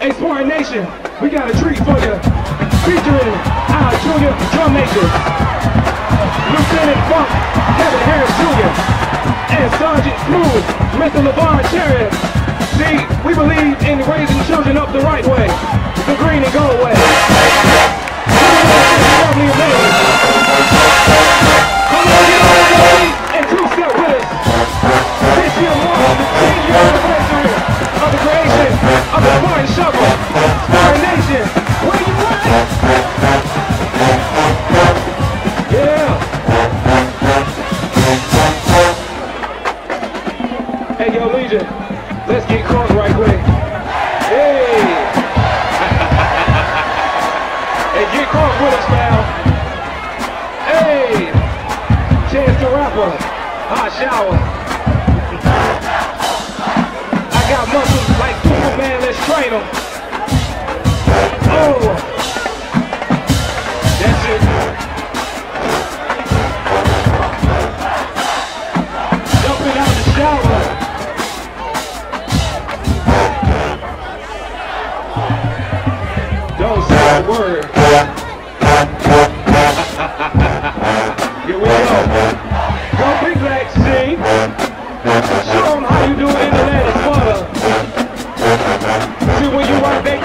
Hey, Spartan Nation, we got a treat for you. Featuring our junior drum major, Lieutenant Funk, Kevin Harris Jr., and Sergeant Smooth, Mr. LeVar Cherry. See, we believe in raising children up the right way, the green and gold way. Come on, get on and two-step with us. This year Hey, yo, Legion, let's get crunk right quick. Hey. hey, get crunk with us, pal. Hey. Chance the Rapper, hot shower. I got muscles like Superman, let's train them. Word. Here we go. Go big legs, see? Show them how you do it in the lattice butter. See when you rock that